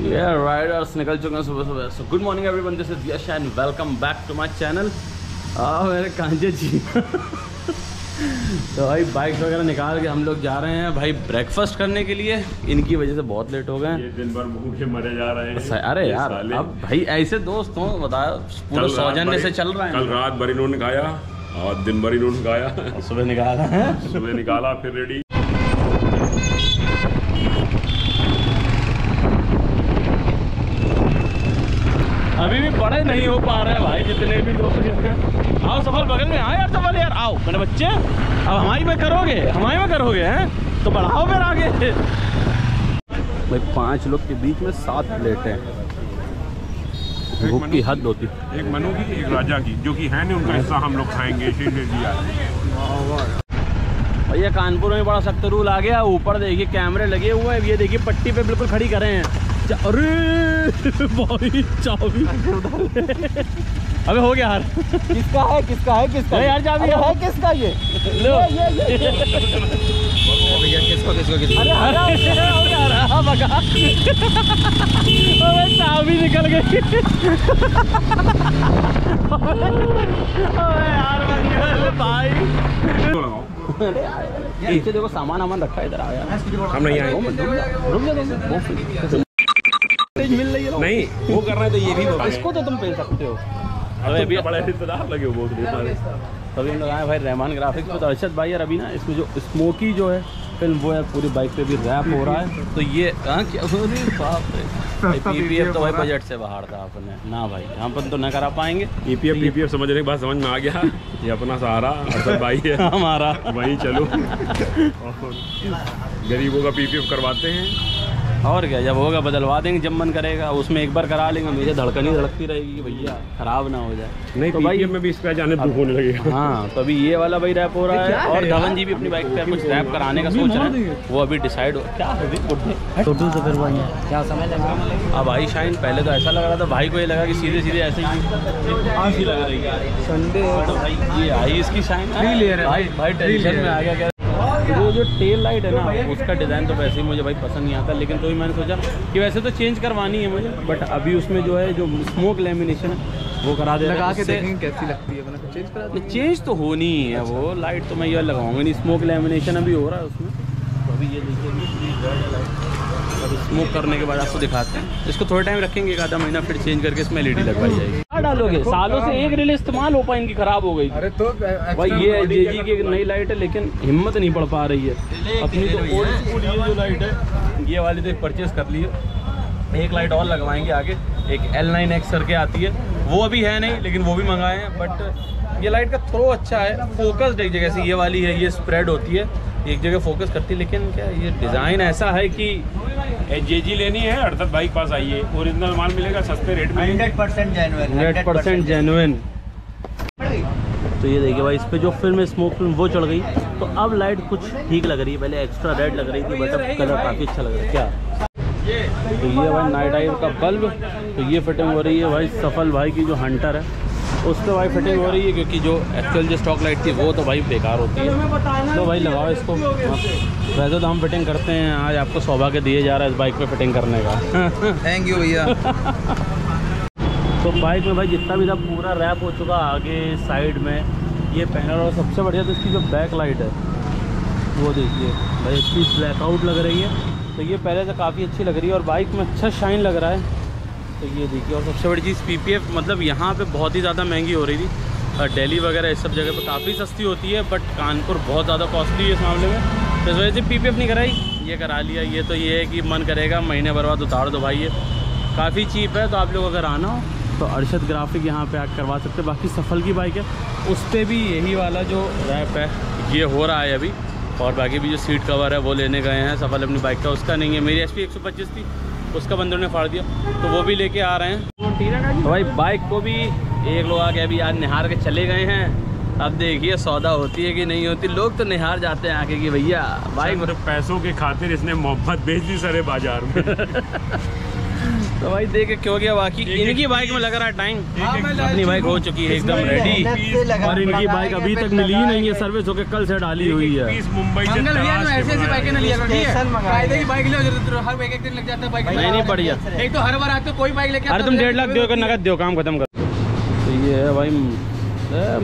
ये राइडर्स निकल चुके हैं सुबह सुबह। So good morning everyone this is Yash and welcome back to my channel मेरे कांजे जी। तो भाई बाइक वगैरह निकाल के हम लोग जा रहे हैं भाई ब्रेकफास्ट करने के लिए। इनकी वजह से बहुत लेट हो गए ये दिन भर भूखे मरे जा रहे हैं। अरे यार अब भाई ऐसे दोस्त हो बताओ पूरे सौजन्य से चल रहा है। कल रात भर इन्होंने खाया और दिन भर इन्होंने खाया सुबह निकाला है। सुबह निकाला फिर रेडी बड़े नहीं हो पा रहे भाई जितने भी लोग आओ सफल बगल में हाँ यार सफल यार आओ। मेरे बच्चे अब हमारी में करोगे हमारी में करोगे हैं? तो बढ़ाओ फिर आगे। भाई पाँच लोग के बीच में सात प्लेटें भूख की हद होती। एक मनु की एक राजा की जो कि है नहीं उनका हिस्सा हम लोग खाएँगे भैया कानपुर में बड़ा सख्त रूल आ गया ऊपर देखिए कैमरे लगे हुए हैं ये देखिए पट्टी पे बिल्कुल खड़ी करे हैं। अरे भाई चाबी। अबे हो गया यार किसका है किसका है किसका अरे यार चाबी है। किसका ये? लो। भैया किसको किसको किसको? अरे हरा हो गया हरा बगा अबे चाबी निकल गई। अबे यार भाई। नीचे देखो सामान वामान रखा है इधर आ यार। हम नहीं आए। रुक जा। रुक जा तुम तेज मिल रही है नहीं वो कर रहे तो ये भी इसको तो तुम पहन सकते हो। तुम अभी बड़े रिश्तेदार लगे हो बहुत हमारे तभी हम लोग आए भाई रहमान ग्राफिक्स पे तो अर्षद भाई यार अभी ना इसमें जो स्मोकी जो है फ़िल्म वो है पूरी बाइक पे भी रैप हो रहा है। तो ये हाँ क्या अरे बाप रे। भाई पीपीएफ तो भाई बजट से बाहर था अपने। ना भाई हम अपन तो ना करा पाएँगे। पीपीएफ पीपीएफ समझने के बाद समझ में आ गया ये अपना सहारा अरशद भाई है। हमारा। वहीं चलो। गरीबों का पीपीएफ करवाते हैं। और क्या जब होगा बदलवा देंगे जब मन करेगा उसमें एक बार करा लेंगे मुझे धड़कन ही धड़कती रहेगी कि भैया खराब ना हो जाए। नहीं तो भाई में भी इस पे जाने दुख होने लगेगा हाँ तो अभी ये वाला भाई रैप हो रहा है और धवन जी भी अपनी बाइक पे कुछ रैप कराने का सोच रहे हैं। वो अभी डिसाइड हो क्या है भाई? गुड्डे। टोटल से फिर वही क्या समय लगेगा अब भाई शाइन पहले तो ऐसा लग रहा था भाई को ये लगा कि सीधे सीधे ऐसे ही लग रही है संडे भाई ये आई इसकी शाइन भाई टेंशन में आ गया क्या जो जो टेल लाइट है ना उसका डिज़ाइन तो वैसे ही मुझे भाई पसंद नहीं आता लेकिन तो ही मैंने सोचा कि वैसे तो चेंज करवानी है मुझे बट अभी उसमें जो है जो स्मोक लेमिनेशन है वो करा दे लगा के देखेंगे कैसी लगती है मैंने चेंज करा नहीं चेंज तो होनी ही है वो लाइट तो मैं ये लगाऊँगा नहीं स्मोक लेमिनेशन अभी हो रहा है उसमें। तो अभी ये देखिए स्मोक करने के बाद आपको दिखाते हैं। इसको थोड़ा टाइम रखेंगे एक आधा महीना फिर चेंज करके इसमें एलईडी लगवाई जाएगी। क्या डालोगे? सालों से एक रिले इस्तेमाल हो पाए इनकी खराब हो गई। अरे तो भाई ये जे जी की एक नई लाइट है लेकिन हिम्मत नहीं पड़ पा रही है। अपनी तो ओल्ड स्कूल ये जो लाइट है ये वाली तो परचेज कर ली है। एक लाइट और लगवाएँगे आगे एक एल नाइन एक्स करके आती है। वो अभी है नहीं लेकिन वो भी मंगाए हैं बट ये लाइट का थ्रो अच्छा है। फोकस्ड एक जगह से ये वाली है ये स्प्रेड होती है। एक जगह फोकस करती है लेकिन क्या ये डिज़ाइन ऐसा है कि जे जी लेनी है अरशद भाई के पास आइए। ओरिजिनल माल मिलेगा सस्ते रेट में। Hundred percent genuine hundred percent genuine तो ये देखिए भाई इस पे जो फ़िल्म स्मोक फ़िल्म वो चढ़ गई। तो अब लाइट कुछ ठीक लग रही है पहले एक्स्ट्रा रेड लग रही थी बट अब कलर काफ़ी अच्छा लग रहा है। क्या? तो ये भाई नाइट आइव का बल्ब तो ये फिटिंग हो रही है भाई सफल भाई की जो हंटर है। उस पर भाई फिटिंग हो रही है क्योंकि जो एक्चुअल जो स्टॉक लाइट थी वो तो भाई बेकार होती है। तो भाई लगाओ इसको। वैसे तो हम फिटिंग करते हैं आज आपको सौभाग्य दिए जा रहा है इस बाइक पे फिटिंग करने का। थैंक यू भैया। तो बाइक में भाई जितना भी था पूरा रैप हो चुका आगे साइड में। ये पैनल और सबसे बढ़िया तो इसकी जो बैक लाइट है वो देखिए। भाई इसकी ब्लैकआउट लग रही है। तो ये पहले से काफ़ी अच्छी लग रही है और बाइक में अच्छा शाइन लग रहा है। तो ये देखिए, और सबसे बड़ी चीज़ पीपीएफ मतलब यहाँ पे बहुत ही ज़्यादा महँगी हो रही थी। और दिल्ली वगैरह इस सब जगह पे काफ़ी सस्ती होती है बट कानपुर बहुत ज़्यादा कॉस्टली है इस मामले में। तो इस वजह से पीपीएफ नहीं कराई। ये करा लिया। ये तो ये है कि मन करेगा, महीने भर बाद उतार दो भाई ये। काफ़ी चीप है तो आप लोग अगर आना हो तो अरशद ग्राफिक यहाँ पे आकर करवा सकते बाकी सफल की बाइक है। उस पर भी यही वाला जो रैप है, ये हो रहा है अभी। और बाकी भी जो सीट कवर है, वो लेने गए हैं। सफल अपनी बाइक का, उसका नहीं है। मेरी एस पी थी। उसका बंदरों ने फाड़ दिया तो वो भी लेके आ रहे हैं। तो भाई बाइक को भी एक लोग आके अभी आज निहार के चले गए हैं। अब देखिए सौदा होती है कि नहीं होती। लोग तो निहार जाते हैं आके कि भैया बाइक मतलब पैसों के खातिर इसने मोहब्बत बेच दी सारे बाज़ार में। तो भाई देख क्यों गया बाकी? इनकी बाइक में लग रहा है टाइम अपनी बाइक हो चुकी है एकदम रेडी और इनकी बाइक अभी तक मिली ही नहीं है सर्विस होकर कल से डाली हुई है। मुंबई से मंगल भैया तराश मैं के ऐसी ऐसी बनाए बाइकें ना लिया करो ठीक है। कायदे की बाइक ले जो हर एक एक दिन लग जाता है बाइक नहीं नहीं बढ़िया। एक तो हर बार आते कोई बाइक लेके अरे तुम डेढ़ लाख दो नगद दो काम खत्म कर। तो ये है भाई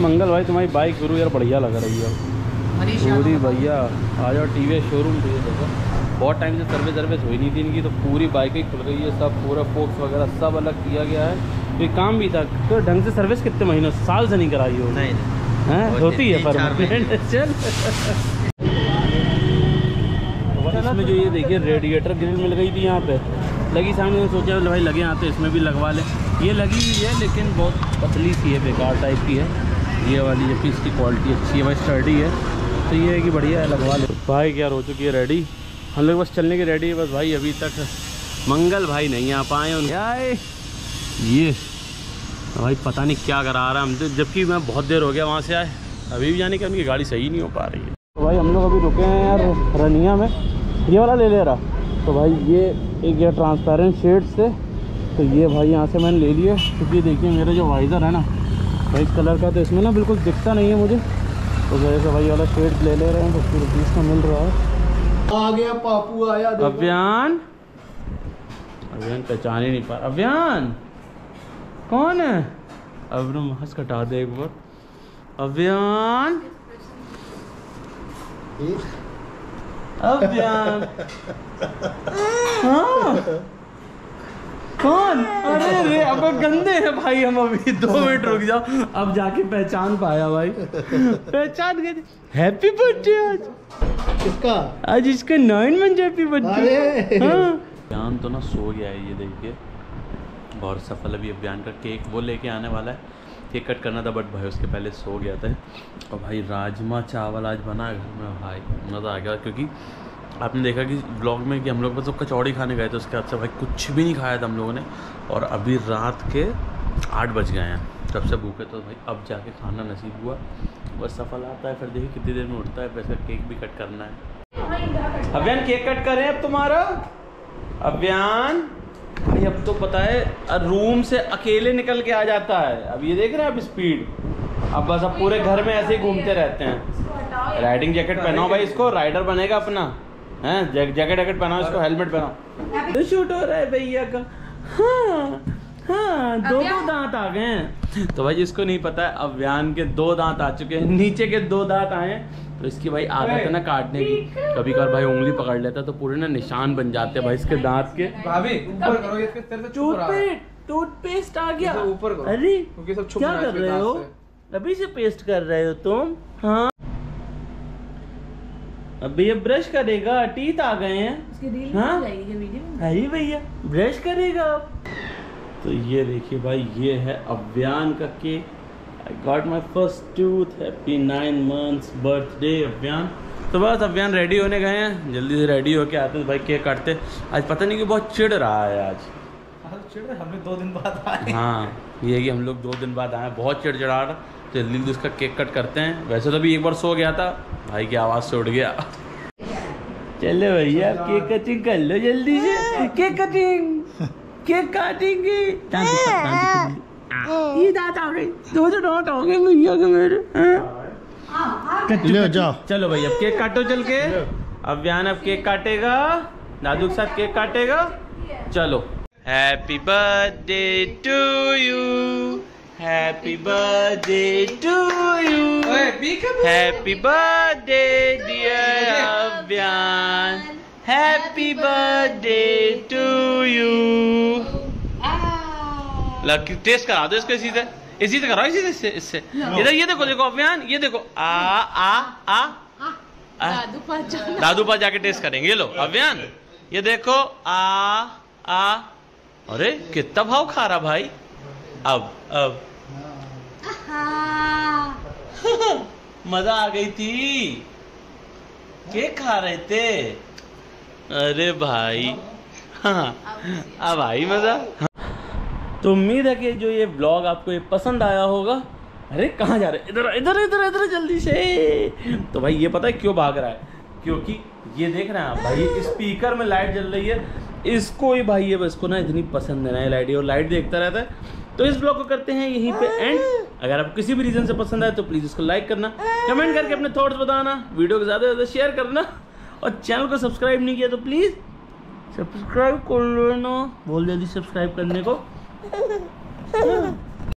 मंगल भाई तुम्हारी बाइक गुरु यार बढ़िया लग रही है। पूरी भैया आ जाओ टी वी शोरूम पे देखो। बहुत टाइम से सर्विस सर्विस हुई नहीं थी इनकी तो पूरी बाइकें खुल गई है सब पूरा फोक्स वगैरह सब अलग किया गया है। ये काम भी था तो ढंग से सर्विस कितने महीनों साल से नहीं कराई हो? नहीं हैं? होती है परमानेंट चल। इसमें जो ये देखिए रेडिएटर ग्रिल मिल गई थी यहाँ पे। लगी सामने मैंने सोचा भाई लगे यहाँ तो इसमें भी लगवा लें। ये लगी हुई है लेकिन बहुत पतली सी है बेकार टाइप की है। ये वाली जबकि इसकी क्वालिटी अच्छी है भाई स्टर्डी है। तो ये है कि बढ़िया है लगवा ले। भाई क्या हो चुकी है रेडी हम लोग बस चलने की रेडी है। बस भाई, अभी तक मंगल भाई नहीं आ पाए उनके ये, भाई पता नहीं क्या करा रहा हम जबकि मैं बहुत देर हो गया वहाँ से आए। अभी भी जाने की उनकी गाड़ी सही नहीं हो पा रही है। तो भाई, हम लोग अभी रुके हैं यार रनिया में। ये वाला ले ले रहा। तो भाई, ये एक ये ट्रांसपेरेंट शेड से तो ये भाई यहाँ से मैंने ले लिया क्योंकि देखिए, मेरा जो वाइज़र है ना वाइट कलर का तो इसमें ना बिल्कुल दिखता नहीं है मुझे। तो जैसे भाई वाला शेड ले ले रहे हैं तो फिफ्टी रुपीज़ का मिल रहा है। आ गया पापू आया अभियान? अभियान पहचान ही नहीं पा अभियान? कौन है? अब ना कटा दे एक बार। अभियान? अभियान। हाँ। कौन? अरे रे अब गंदे हैं भाई हम अभी दो मिनट रुक जाओ। अब जाके पहचान पाया भाई। पहचान गए हैप्पी बर्थडे आज। किसका? आज इसका नाइन मंथ हैप्पी बर्थडे अरे। हाँ। तो ना सो गया है ये देखिए और सफल अभी अभियान का केक वो लेके आने वाला है। केक कट करना था बट भाई उसके पहले सो गया था। और भाई राजमा चावल आज बना घर में। भाई मज़ा आ गया। क्योंकि आपने देखा कि ब्लॉग में कि हम लोग बस कचौड़ी खाने गए थे, उसके बाद से भाई कुछ भी नहीं खाया था हम लोगों ने, और अभी रात के आठ बज गए हैं। तब से भूखे तो भाई अब जाके खाना नसीब हुआ। बस सफल आता है, फिर देखिए कितनी देर में उठता है वैसे केक भी कट करना है। अभियान केक कट करें अब तुम्हारा? अभियान? भाई अब तो पता है रूम से अकेले निकल के आ जाता है। अब ये देख रहे हैं आप स्पीड अब बस अब पूरे घर में ऐसे ही घूमते रहते हैं। राइडिंग जैकेट पहनाओ भाई इसको राइडर बनेगा अपना। हैं? जैकेट जैकेट पहनाओ इसको हेलमेट पहनाओ। तो शूट हो रहा है भैया का। हाँ हाँ दो दो दांत आ गए हैं। तो भाई जिसको नहीं पता है अभियान के दो दांत आ चुके हैं नीचे के दो दांत आए हैं। तो इसकी भाई आदत है ना काटने की। कभी कभार भाई उंगली पकड़ लेता है तो पूरे ना निशान बन जाते हैं भाई इसके दांत के। भाभी ऊपर करो ये तेरे से छुप टूथपेस्ट टूथपेस्ट आ गया। ऊपर करो। अरे क्योंकि सब छुप क्या कर रहे हो? अभी से पेस्ट कर रहे हो तुम? हाँ। अभी ये ब्रश करेगा टीथ आ गए हैं। हाँ? है भैया ब्रश करेगा अब। तो ये देखिए भाई ये है अभियान का cake I got my first tooth happy nine months birthday Abhiyan तो बस अभियान रेडी होने गए हैं। जल्दी से रेडी होके आते हैं भाई केक काटते। आज पता नहीं कि बहुत चिढ़ रहा है आज। हमने दो दिन बाद आए। हाँ ये कि हम लोग दो दिन बाद आए हैं, बहुत चिड़चिड़ा रहा। तो जल्दी जल्दी उसका केक कट करते हैं। वैसे तो अभी एक बार सो गया था। भाई की आवाज़ से उठ गया। चलो भैया केक कटिंग कर लो जल्दी से। Cake cutting. केक काटेंगे ये दांत आ गई दो दो दांत आ भैया के मेरे। हाँ? कच्चू, कच्चू। चलो भैया अब केक काटो चल के। अभियान अब केक काटेगा। दादू के साथ केक काटेगा। चलो। Happy birthday to you happy birthday to you ओए पी के भी- happy birthday dear Abhiyan happy birthday Lucky taste करा दो इसको इसी से। इसी से कराओ इसी से इससे इससे। इधर ये देखो देखो अभियान ये देखो। आ आ आ। आ दादू पास दादू पास जाके टेस्ट करेंगे ये लो अभियान ये देखो आ आ। अरे कितना भाव खा रहा भाई। अब अब। मज़ा आ गई थी। केक खा रहे थे। अरे भाई। हाँ। अब आई मज़ा। तो उम्मीद है कि जो ये ब्लॉग आपको ये पसंद आया होगा। अरे कहाँ जा रहे इधर इधर इधर इधर, जल्दी से। तो भाई ये पता है क्यों भाग रहा है? क्योंकि ये देख रहे हैं आप भाई स्पीकर में लाइट जल रही है। इसको ही भाई है बस को ना इतनी पसंद है ना ये लाइट और लाइट देखता रहता है। तो इस ब्लॉग को करते हैं यहीं पे एंड अगर आपको किसी भी रीज़न से पसंद आए तो प्लीज़ इसको लाइक करना कमेंट करके अपने थॉट्स बताना वीडियो को ज़्यादा से ज़्यादा शेयर करना और चैनल को सब्सक्राइब नहीं किया तो प्लीज़ सब्सक्राइब कर लेना बोल जल्दी सब्सक्राइब करने को।